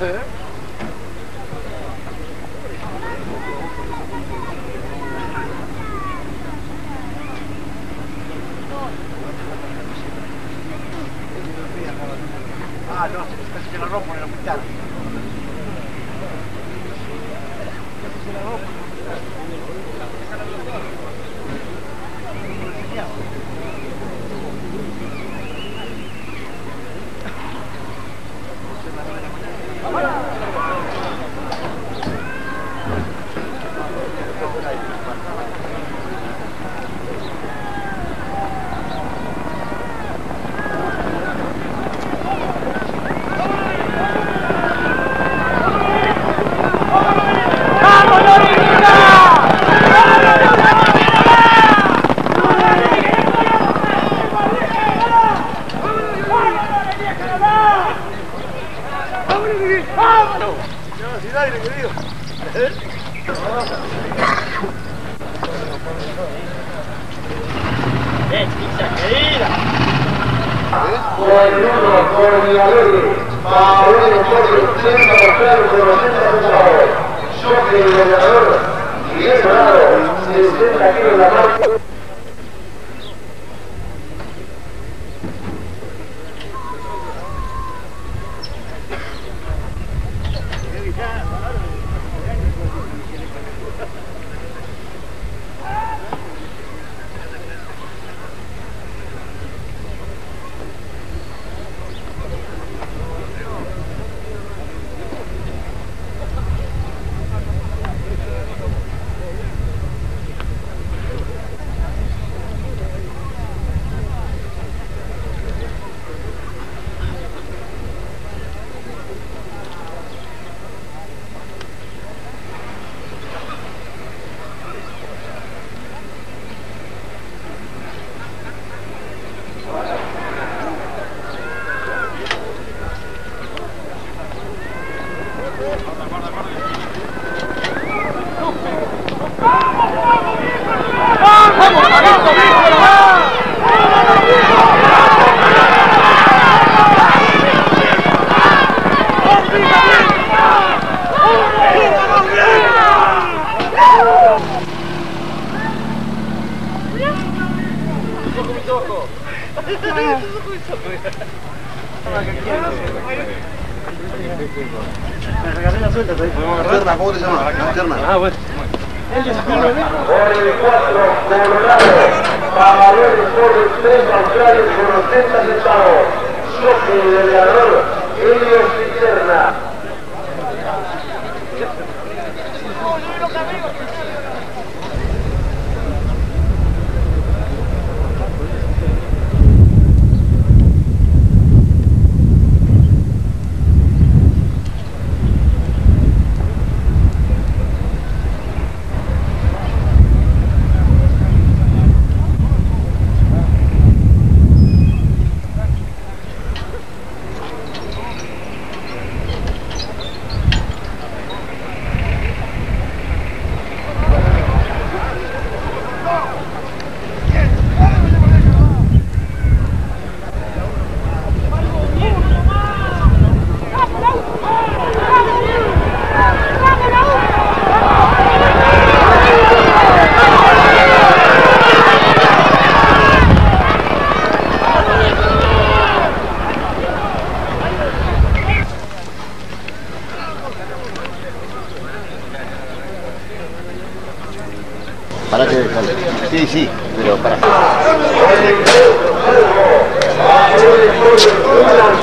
Ah, no, casi se la rompo ¿Cómo te llamas? Ah, bueno. Por el 4, Colorado, Paolo Torres, 3 australes con 80 centavos. Choque el gobernador, Helios Cisterna.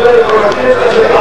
de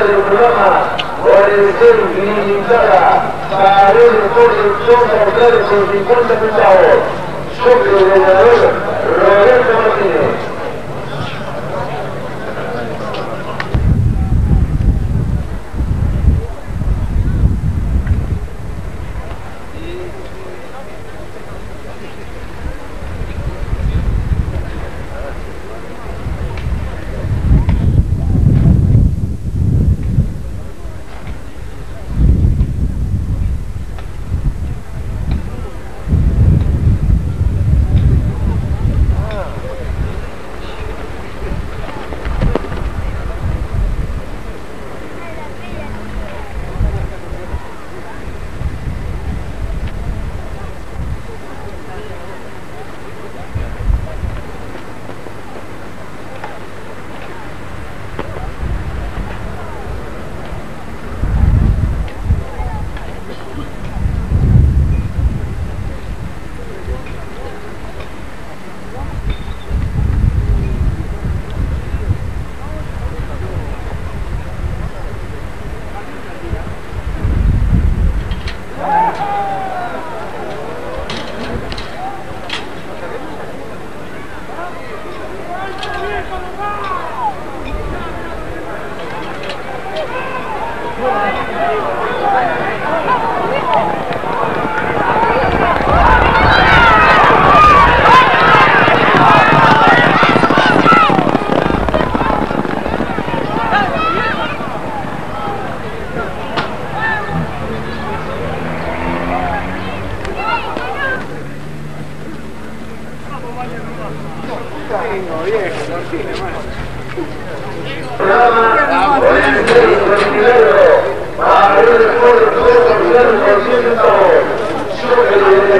carrera del programa Organización Limitada Pared de Construcción Portales con 50 centavos. Socio del ganador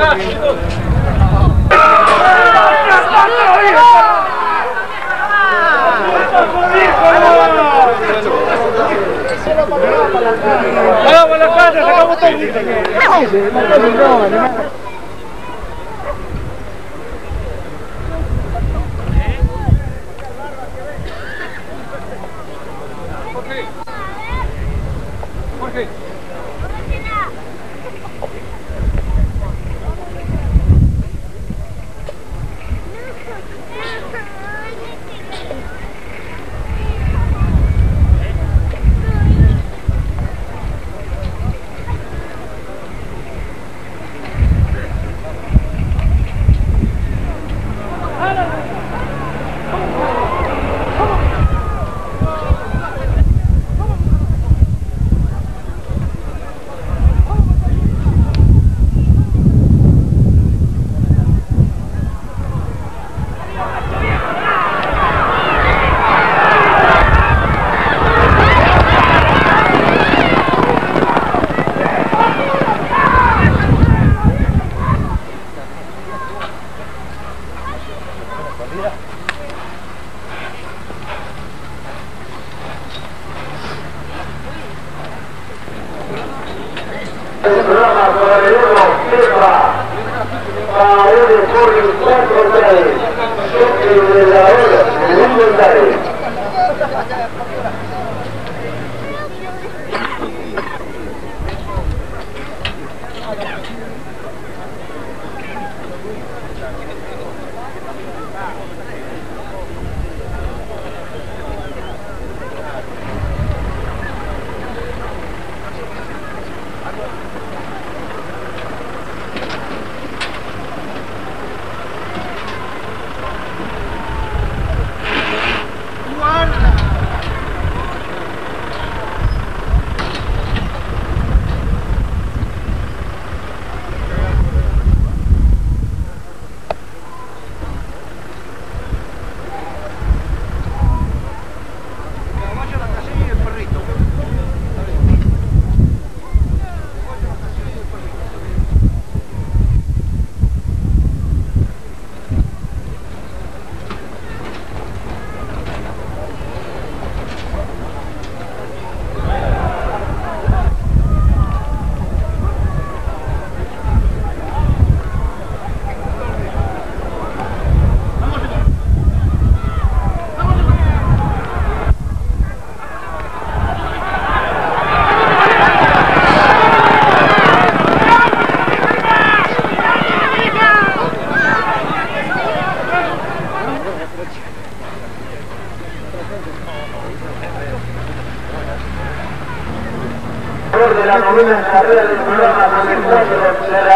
Vamos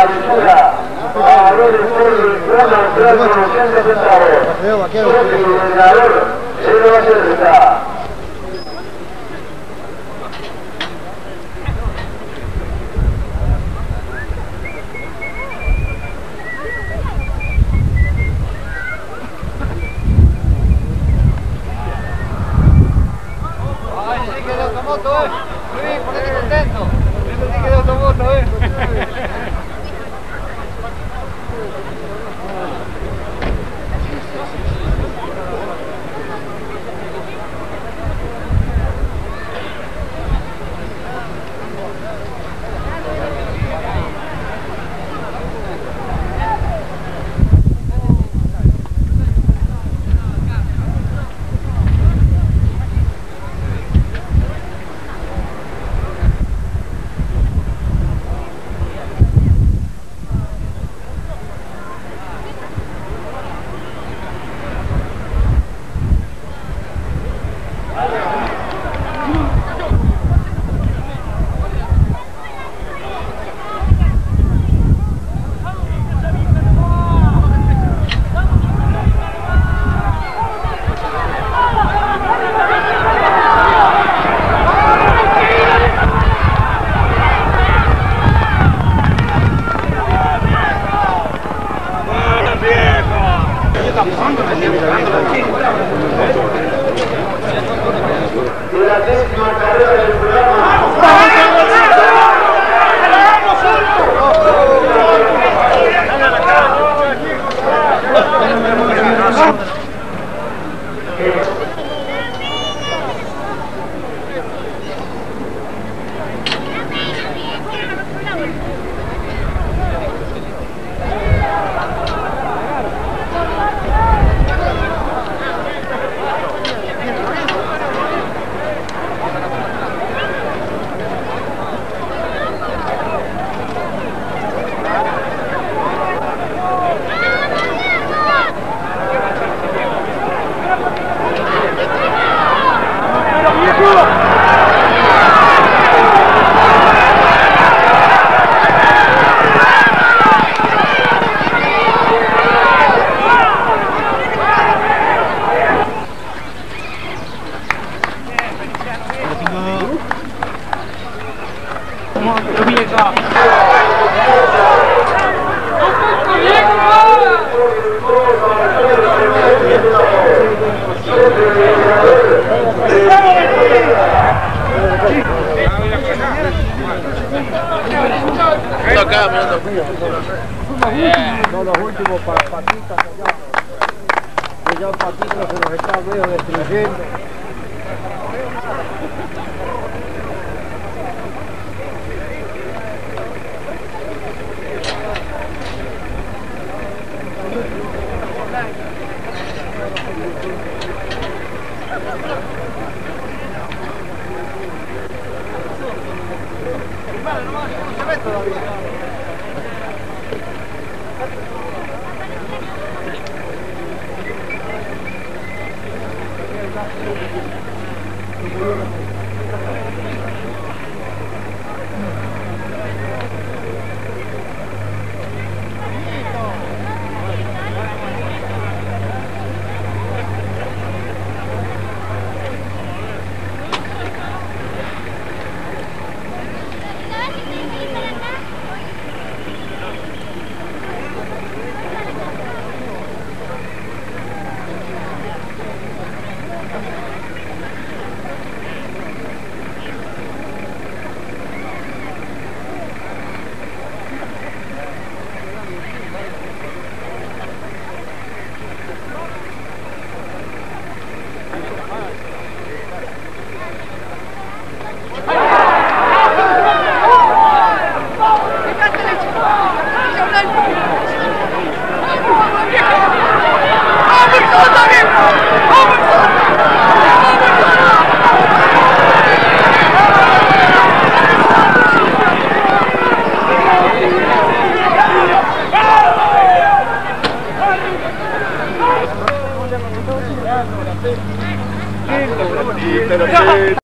basura a valor de centavos. Que el gobernador se lo a. Automoto, eh. Ponete contento. Yo te eh. No, los últimos para Paquita Collado. Que ya Paquita se nos está medio destruyendo.